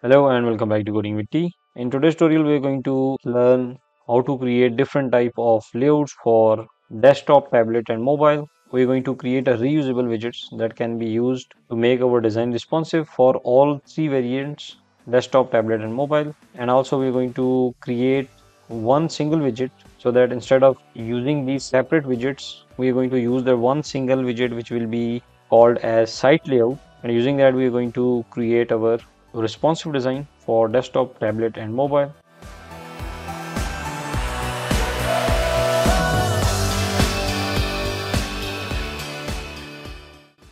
Hello and welcome back to Coding with T. In today's tutorial, we are going to learn how to create different type of layouts for desktop, tablet and mobile. We are going to create a reusable widgets that can be used to make our design responsive for all three variants desktop, tablet and mobile. And also we are going to create one single widget so that instead of using these separate widgets, we are going to use the one single widget which will be called as site layout and using that we are going to create our responsive design for desktop, tablet and mobile.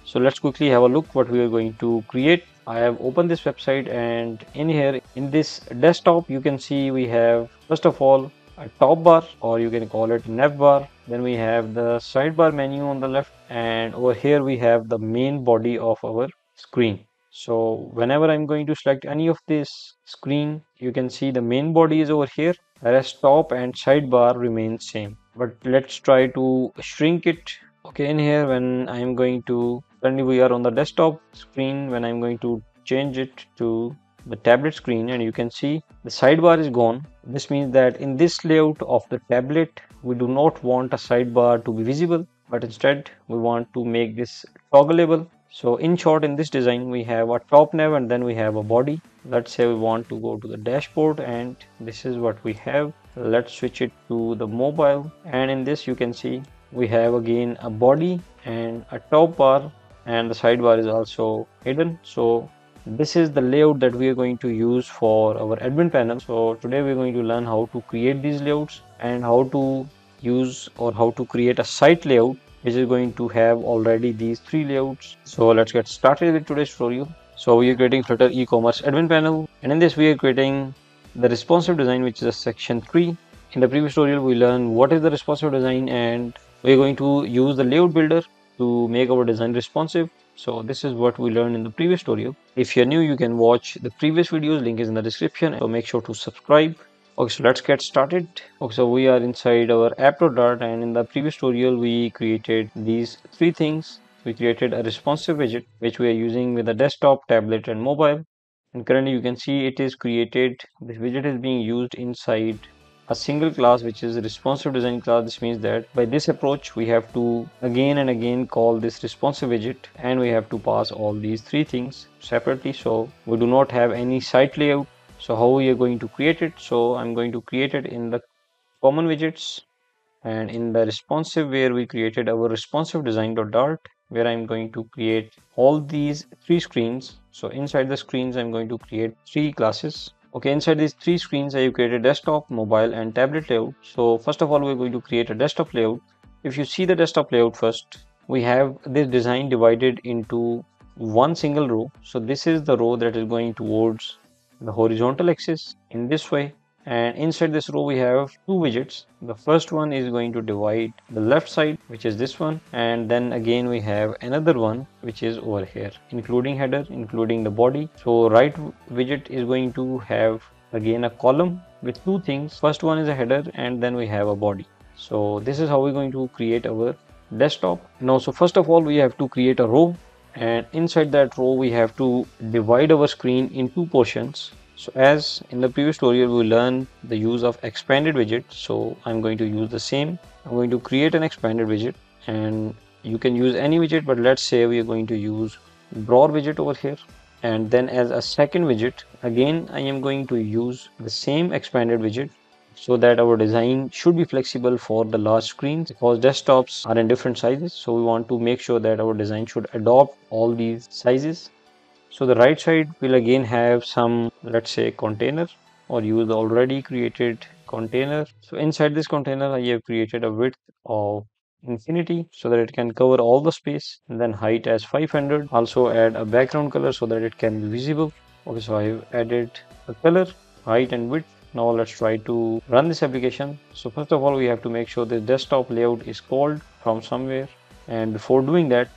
So let's quickly have a look what we are going to create. I have opened this website and in here in this desktop you can see we have first of all a top bar or you can call it nav bar then we have the sidebar menu on the left and over here we have the main body of our screen so whenever i'm going to select any of this screen you can see the main body is over here whereas top and sidebar remain same. But let's try to shrink it okay in here when i'm going to currently we are on the desktop screen when i'm going to change it to the tablet screen and you can see the sidebar is gone. This means that in this layout of the tablet we do not want a sidebar to be visible but instead we want to make this toggleable so in short in this design we have a top nav and then we have a body. Let's say we want to go to the dashboard and this is what we have. Let's switch it to the mobile. And in this you can see we have again a body and a top bar and the sidebar is also hidden. So this is the layout that we are going to use for our admin panel. So today we're going to learn how to create these layouts and how to use or how to create a site layout which is going to have already these three layouts? So let's get started with today's tutorial so we are creating flutter e-commerce admin panel. And in this we are creating the responsive design which is a section 3 in the previous tutorial we learned what is the responsive design and we're going to use the layout builder to make our design responsive. So this is what we learned in the previous tutorial. If you're new you can watch the previous videos. Link is in the description. So make sure to subscribe okay so let's get started. Okay so we are inside our app.dart and in the previous tutorial we created these three things. We created a responsive widget which we are using with a desktop tablet and mobile. And currently you can see it is created this widget is being used inside a single class which is responsive design class. This means that by this approach we have to again and again call this responsive widget and we have to pass all these three things separately. So we do not have any site layout so how we are going to create it? So i'm going to create it in the common widgets and in the responsive where we created our responsive design design.dart where i'm going to create all these three screens. So inside the screens i'm going to create three classes. Okay inside these three screens i have created desktop mobile and tablet layout. So first of all we're going to create a desktop layout. If you see the desktop layout first we have this design divided into one single row. So this is the row that is going towards the horizontal axis in this way and inside this row we have two widgets. The first one is going to divide the left side which is this one and then again we have another one which is over here including header including the body. So right widget is going to have again a column with two things. First one is a header and then we have a body. So this is how we're going to create our desktop. Now so first of all we have to create a row and inside that row we have to divide our screen in two portions. So as in the previous tutorial we learned the use of expanded widget. So i'm going to use the same. I'm going to create an expanded widget. And you can use any widget but let's say we are going to use broad widget over here. And then as a second widget again i am going to use the same expanded widget so that our design should be flexible for the large screens. Because desktops are in different sizes so we want to make sure that our design should adopt all these sizes. So the right side will again have some let's say container or use already created container. So inside this container i have created a width of infinity so that it can cover all the space and then height as 500 also add a background color so that it can be visible. Okay so i've added a color height and width now let's try to run this application. So first of all we have to make sure the desktop layout is called from somewhere. And before doing that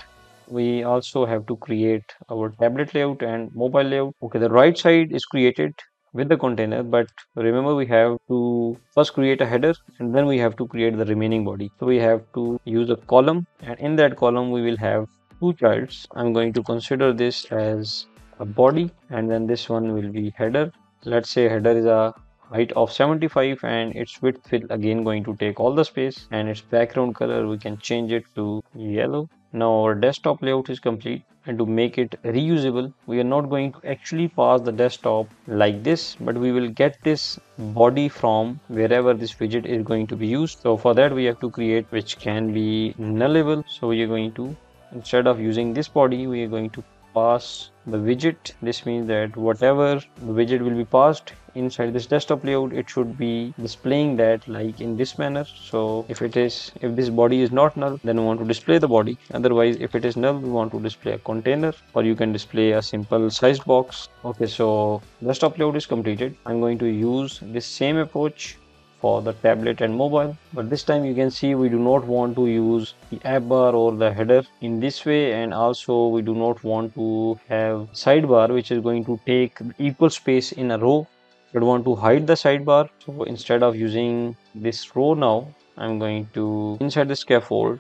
we also have to create our tablet layout and mobile layout. Okay the right side is created with the container but remember we have to first create a header and then we have to create the remaining body. So we have to use a column and in that column we will have two childs. I'm going to consider this as a body and then this one will be header. Let's say header is a height of 75 and its width will again going to take all the space and its background color we can change it to yellow. Now our desktop layout is complete and to make it reusable we are not going to actually pass the desktop like this but we will get this body from wherever this widget is going to be used. So for that we have to create which can be nullable. So we are going to instead of using this body we are going to pass the widget. This means that whatever the widget will be passed inside this desktop layout it should be displaying that like in this manner. So if it is if this body is not null then we want to display the body. Otherwise if it is null we want to display a container or you can display a simple sized box. Okay so desktop layout is completed. I'm going to use this same approach for the tablet and mobile but this time you can see we do not want to use the app bar or the header in this way and also we do not want to have sidebar which is going to take equal space in a row. We want to hide the sidebar. So instead of using this row now i'm going to inside the scaffold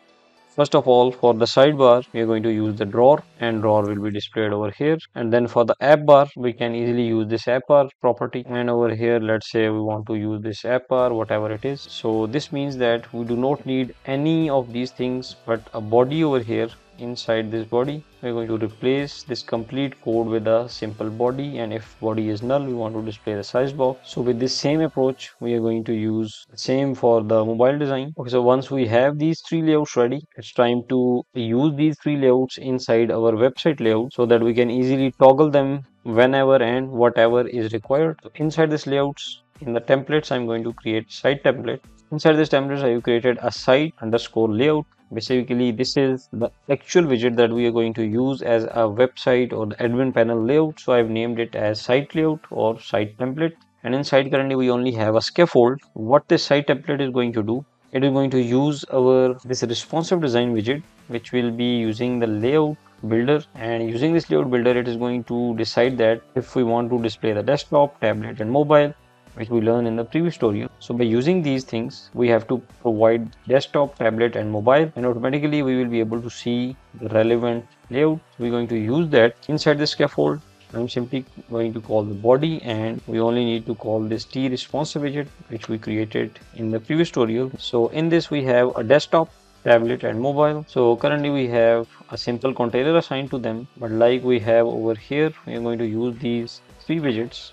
First of all, for the sidebar, we are going to use the drawer and drawer will be displayed over here. And then for the app bar, we can easily use this app bar property. And over here, let's say we want to use this app bar, whatever it is. So this means that we do not need any of these things, but a body over here inside this body we're going to replace this complete code with a simple body. And if body is null we want to display the size box so with this same approach we are going to use same for the mobile design. Okay so once we have these three layouts ready it's time to use these three layouts inside our website layout so that we can easily toggle them whenever and whatever is required. So inside this layouts in the templates i'm going to create site template. Inside this template i have created a site underscore layout basically this is the actual widget that we are going to use as a website or the admin panel layout. So i've named it as site layout or site template. And inside currently we only have a scaffold. What this site template is going to do it is going to use our this responsive design widget which will be using the layout builder. And using this layout builder it is going to decide that if we want to display the desktop tablet and mobile which we learned in the previous tutorial. So by using these things, we have to provide desktop, tablet and mobile and automatically we will be able to see the relevant layout. We're going to use that inside the scaffold. I'm simply going to call the body and we only need to call this T responsive widget which we created in the previous tutorial. So in this we have a desktop tablet and mobile so currently we have a simple container assigned to them but like we have over here we are going to use these three widgets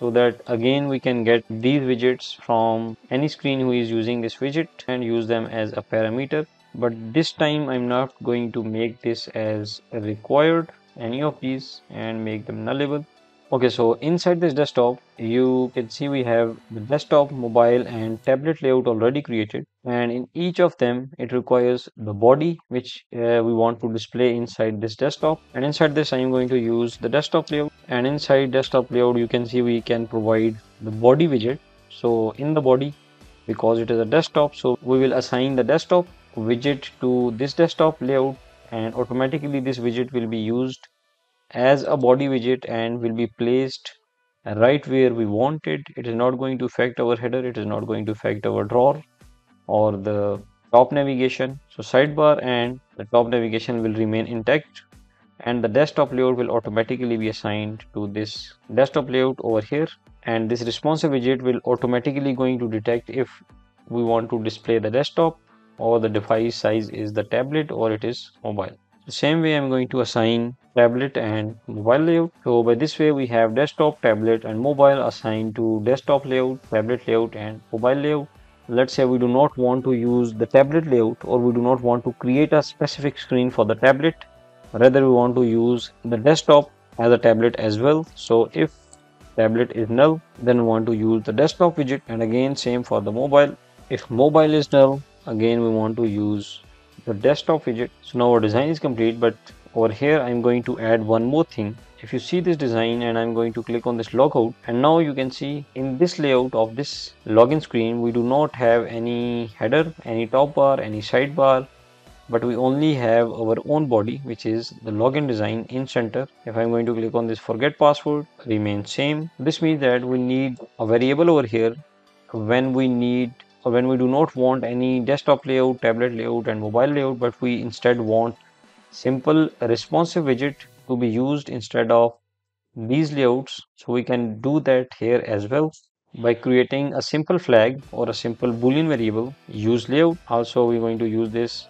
so that again we can get these widgets from any screen who is using this widget and use them as a parameter. But this time I'm not going to make this as required any of these and make them nullable Okay, so inside this desktop, you can see we have the desktop, mobile and tablet layout already created. And in each of them, it requires the body, which uh, we want to display inside this desktop. And inside this, I am going to use the desktop layout. And inside desktop layout, you can see we can provide the body widget. So in the body, because it is a desktop, so we will assign the desktop widget to this desktop layout and automatically this widget will be used as a body widget and will be placed right where we want it. It is not going to affect our header. It is not going to affect our drawer or the top navigation. So sidebar and the top navigation will remain intact and the desktop layout will automatically be assigned to this desktop layout over here. And this responsive widget will automatically going to detect if we want to display the desktop or the device size is the tablet or it is mobile. The same way i'm going to assign tablet and mobile layout. So by this way we have desktop, tablet and mobile assigned to desktop layout, tablet layout and mobile layout. Let's say we do not want to use the tablet layout or we do not want to create a specific screen for the tablet. Rather we want to use the desktop as a tablet as well. So if tablet is null then we want to use the desktop widget and again same for the mobile. If mobile is null again we want to use the desktop widget. So now our design is complete but over here I'm going to add one more thing. If you see this design and I'm going to click on this logout and now you can see in this layout of this login screen we do not have any header any top bar any sidebar but we only have our own body which is the login design in center. If i'm going to click on this forget password remain same. This means that we need a variable over here when we need or when we do not want any desktop layout tablet layout and mobile layout but we instead want simple responsive widget to be used instead of these layouts. So we can do that here as well by creating a simple flag or a simple boolean variable use layout. Also we're going to use this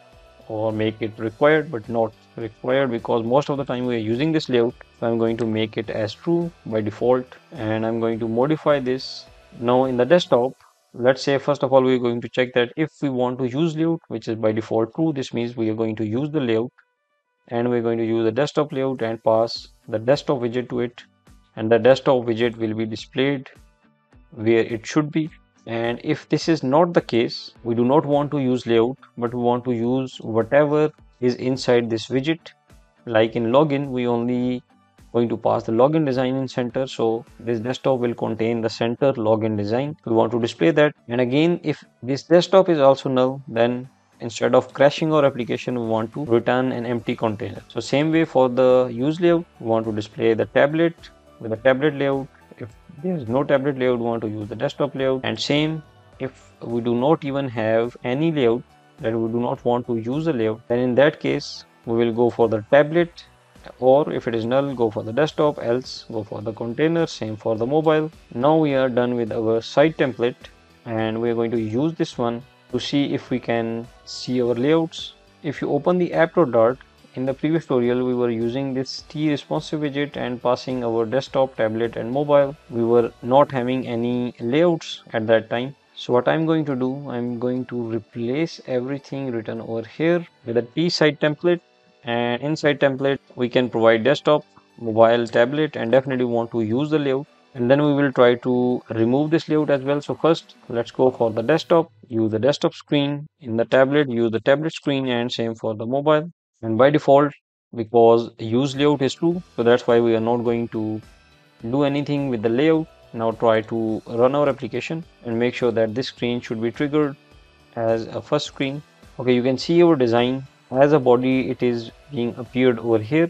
or make it required but not required because most of the time we are using this layout. So i'm going to make it as true by default and i'm going to modify this. Now in the desktop let's say first of all we're going to check that if we want to use layout which is by default true this means we are going to use the layout and we're going to use the desktop layout and pass the desktop widget to it. And the desktop widget will be displayed where it should be. And if this is not the case we do not want to use layout but we want to use whatever is inside this widget. Like in login we only going to pass the login design in center. So this desktop will contain the center login design. We want to display that. And again if this desktop is also null then instead of crashing our application we want to return an empty container. So same way for the use layout we want to display the tablet. With the tablet layout If there is no tablet layout we want to use the desktop layout. And same if we do not even have any layout that we do not want to use the layout then in that case we will go for the tablet. Or if it is null go for the desktop. Else go for the container. Same for the mobile. Now we are done with our site template and we are going to use this one to see if we can see our layouts if you open the app.dart in the previous tutorial, we were using this T responsive widget and passing our desktop, tablet and mobile. We were not having any layouts at that time. So what I'm going to do, I'm going to replace everything written over here with a T site template and inside template we can provide desktop, mobile, tablet and definitely want to use the layout and then we will try to remove this layout as well. So first let's go for the desktop use the desktop screen. In the tablet use the tablet screen and same for the mobile. And by default because use layout is true so that's why we are not going to do anything with the layout. Now try to run our application and make sure that this screen should be triggered as a first screen. Okay you can see our design. As a body it is being appeared over here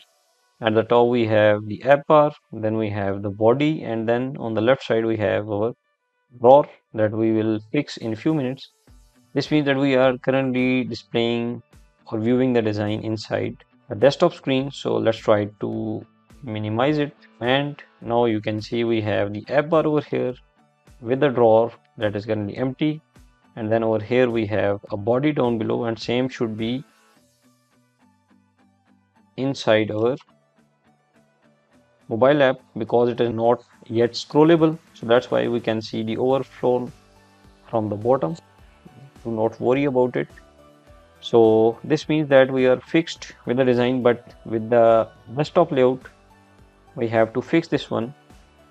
at the top we have the app bar then we have the body and then on the left side we have our drawer that we will fix in a few minutes. This means that we are currently displaying or viewing the design inside the desktop screen. So let's try to minimize it. And now you can see we have the app bar over here with the drawer that is currently empty. And then over here we have a body down below and same should be inside our mobile app because it is not yet scrollable. So that's why we can see the overflow from the bottom. Do not worry about it. So this means that we are fixed with the design but with the desktop layout we have to fix this one.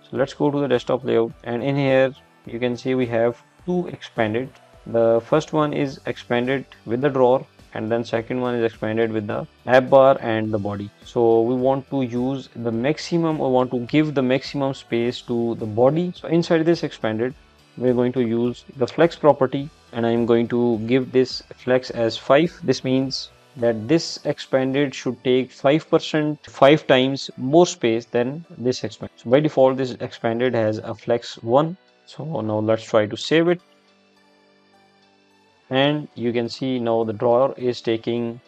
So let's go to the desktop layout. And in here you can see we have two expanded. The first one is expanded with the drawer and then second one is expanded with the app bar and the body. So we want to use the maximum or want to give the maximum space to the body. So inside this expanded we're going to use the flex property. And I'm going to give this flex as 5 this means that this expanded should take 5% 5 times more space than this expanded. So by default this expanded has a flex 1 so now let's try to save it and you can see now the drawer is taking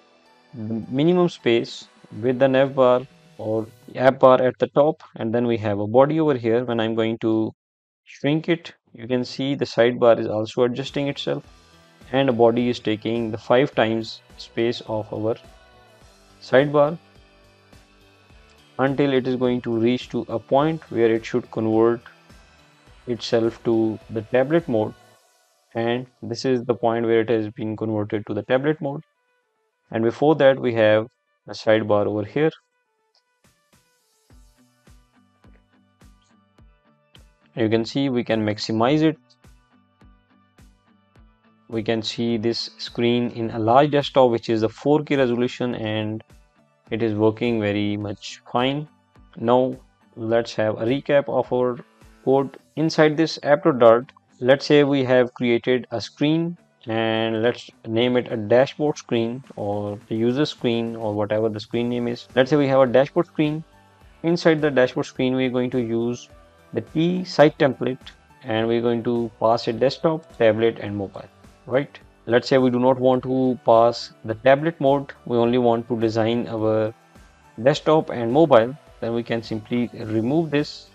the minimum space with the nav bar or app bar at the top. And then we have a body over here. When I'm going to shrink it you can see the sidebar is also adjusting itself. And the body is taking the five times space of our sidebar until it is going to reach to a point where it should convert itself to the tablet mode and this is the point where it has been converted to the tablet mode. And before that we have a sidebar over here. You can see we can maximize it. We can see this screen in a large desktop which is a 4k resolution and it is working very much fine. Now let's have a recap of our code inside this app.dart let's say we have created a screen and let's name it a dashboard screen or the user screen or whatever the screen name is. Let's say we have a dashboard screen. Inside the dashboard screen we're going to use the T site template and we're going to pass a desktop, tablet and mobile, right? Let's say we do not want to pass the tablet mode. We only want to design our desktop and mobile. Then we can simply remove this.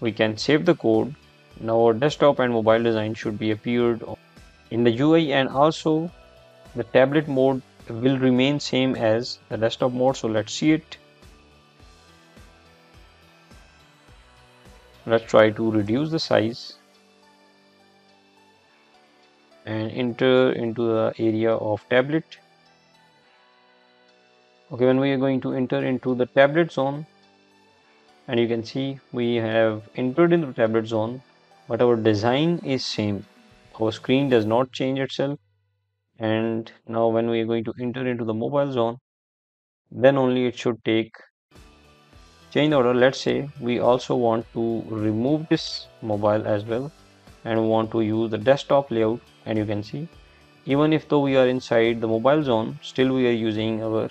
We can save the code now our desktop and mobile design should be appeared in the UI and also the tablet mode will remain same as the desktop mode so let's see it. Let's try to reduce the size and enter into the area of tablet. Okay when we are going to enter into the tablet zone and you can see we have entered into the tablet zone but our design is same. Our screen does not change itself. And now when we are going to enter into the mobile zone then only it should take change order. Let's say we also want to remove this mobile as well and want to use the desktop layout. And you can see even if though we are inside the mobile zone still we are using our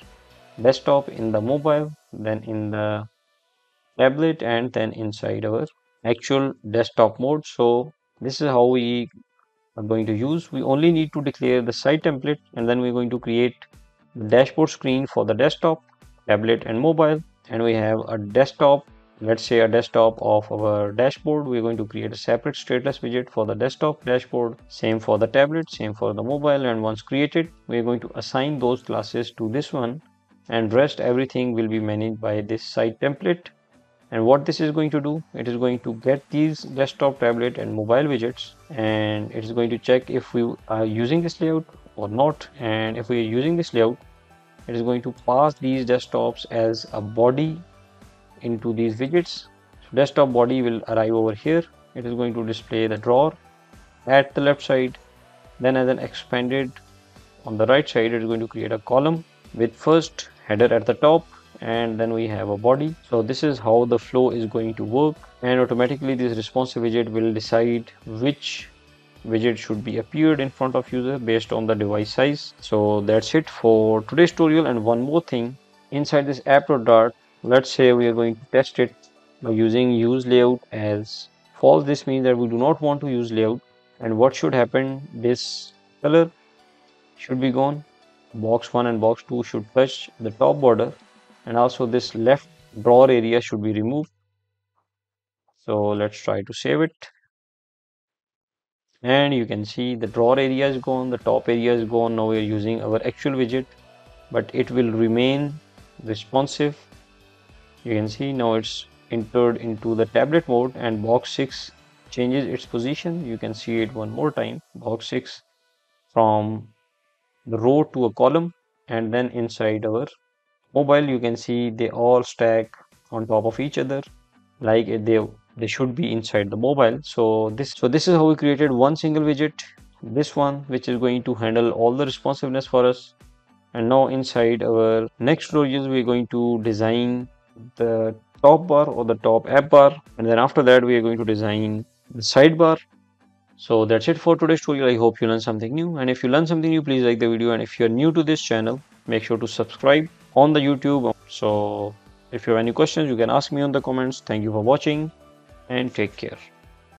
desktop in the mobile then in the tablet and then inside our actual desktop mode. So this is how we are going to use. We only need to declare the site template and then we're going to create the dashboard screen for the desktop tablet and mobile. And we have a desktop let's say a desktop of our dashboard. We're going to create a separate stateless widget for the desktop dashboard. Same for the tablet same for the mobile. And once created we're going to assign those classes to this one. And rest everything will be managed by this site template and what this is going to do it is going to get these desktop tablet and mobile widgets and it is going to check if we are using this layout or not. And if we are using this layout it is going to pass these desktops as a body into these widgets. So desktop body will arrive over here. It is going to display the drawer at the left side. Then as an expanded on the right side it is going to create a column with first header at the top and then we have a body. So this is how the flow is going to work. And automatically this responsive widget will decide which widget should be appeared in front of user based on the device size. So that's it for today's tutorial. And one more thing inside this app.dart let's say we are going to test it by using use layout as false. This means that we do not want to use layout. And what should happen? This color should be gone. Box 1 and box 2 should touch the top border and also this left drawer area should be removed. So let's try to save it. And you can see the drawer area is gone the top area is gone now we are using our actual widget but it will remain responsive. You can see now it's entered into the tablet mode and box 6 changes its position. You can see it one more time. Box 6 from the row to a column and then inside our mobile you can see they all stack on top of each other like they they should be inside the mobile so this so this is how we created one single widget this one which is going to handle all the responsiveness for us and now inside our next tutorials we're going to design the top bar or the top app bar and then after that we are going to design the sidebar so that's it for today's tutorial. I hope you learned something new. And if you learned something new, please like the video. And if you're new to this channel, make sure to subscribe on the YouTube. So if you have any questions, you can ask me on the comments. Thank you for watching and take care.